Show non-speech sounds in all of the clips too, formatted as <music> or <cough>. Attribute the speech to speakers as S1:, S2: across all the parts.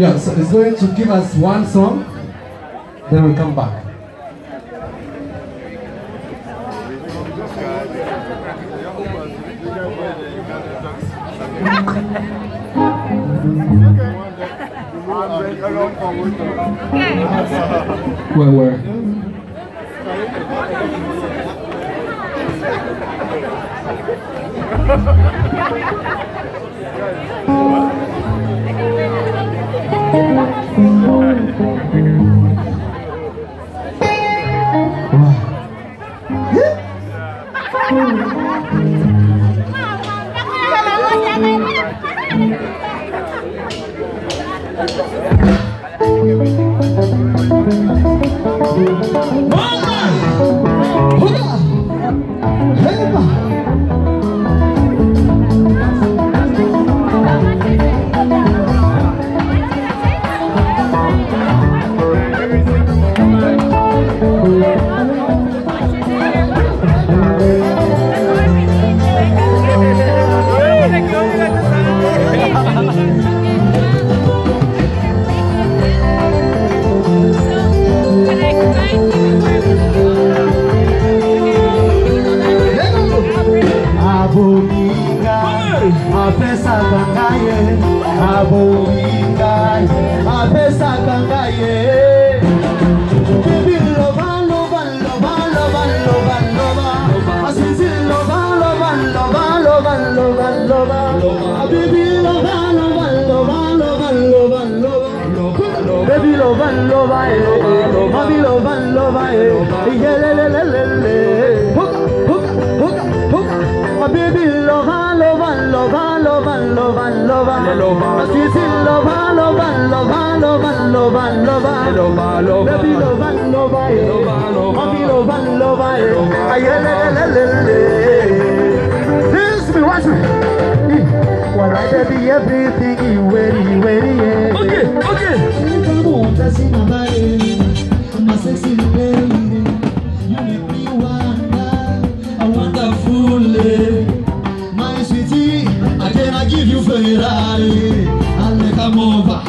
S1: Yeah, so he's going to give us one song, then we'll come back. Where, where? <laughs>
S2: Abominga, abominga, apesa kangaye. Baby loba, loba, loba, loba, loba, loba. Asisi loba, loba, loba, loba, loba, loba. Baby loba, loba, loba, loba, loba, loba. Baby loba, loba, eh. Mami loba, loba, eh. Iyelelelelele. Hoka, hoka, hoka, hoka. My baby lover, lover, loba, me, watch me. Well, I can be everything you. Okay, okay. Ferrari. Ale, come over.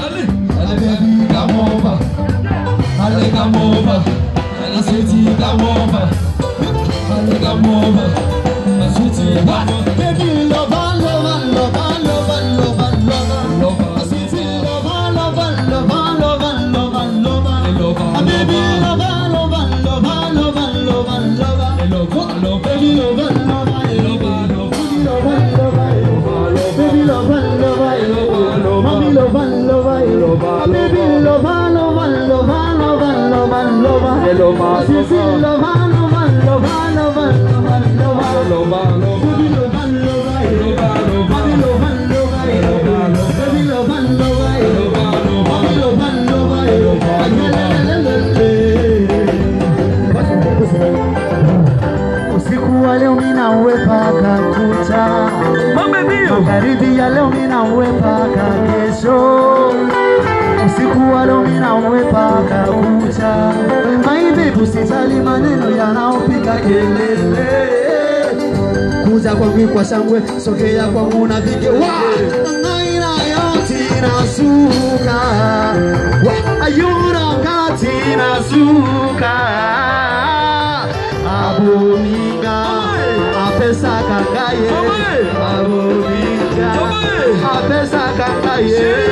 S2: Lover, Baby, lover, lover, lover, lover, lover, lover. Sissy, lover, lover, lover, lover, lover, lover. Baby, lover, Tusijali maneno yanaopiga kelele. Kuja kwangu kwa shangwe, sogea kwangu na vige wa! Yote inasuka ayuna kati inasuka abominga apesa kangaye. Abominga apesa kangaye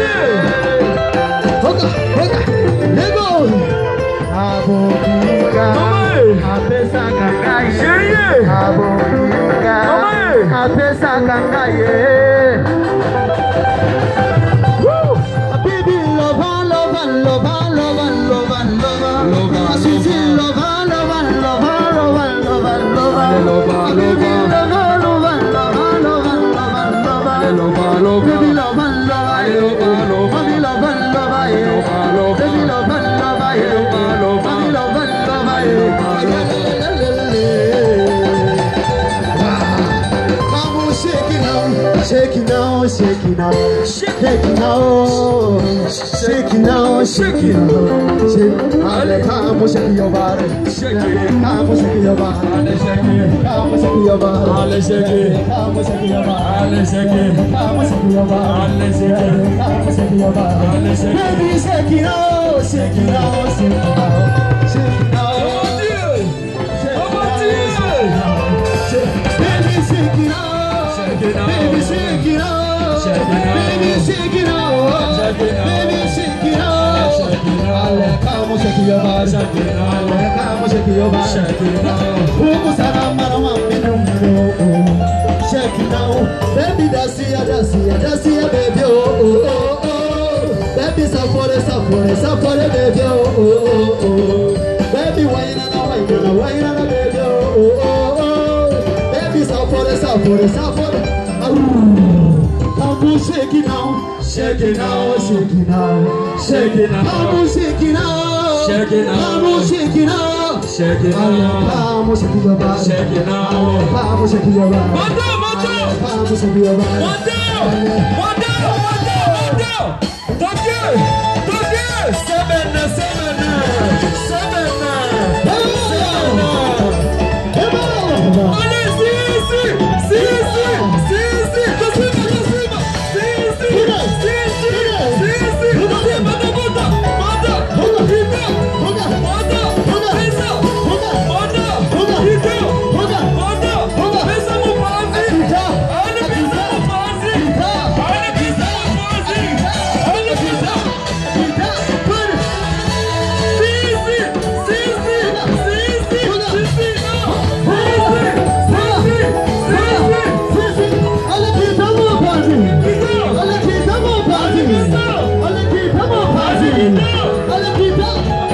S2: shake it now, shake it. Now, shake it now, shake it now, shake it now, shake. Ale, come on, shake your body, shake it, on, shake your body, shake it, on, shake your body, Ale, shake it, on, shake your body, Ale, shake it, on, shake your body, Ale, shake it, on, shake your body. Baby, shake it. Out, shake it out, shake it out, shake Shakiyama, Shakiyama, Shakiyama, Shakiyama, Shakiyama,
S1: Shakiyama, Shakiyama, Shakiyama,
S2: Baby, that's here, that's here, that's here, baby, oh, oh, oh, Baby, safore, safore, wine wine wine and a now, now, I'm shaking now.
S1: Shake it now.
S2: Come on, shake it now.
S1: Shake it
S2: Ale,
S1: out.
S2: Vamos, shake your body.
S1: Shake it now.
S2: Ale, Vamos, shake your body.
S1: Manda, manda.
S2: Ale, Vamos, shake your body.
S1: Manda, manda, manda, manda. Toque, É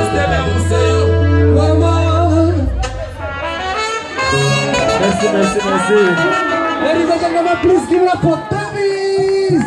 S1: Sistema Museu. Merci, merci, merci.
S2: Ladies and gentlemen, please give it up for Tavis!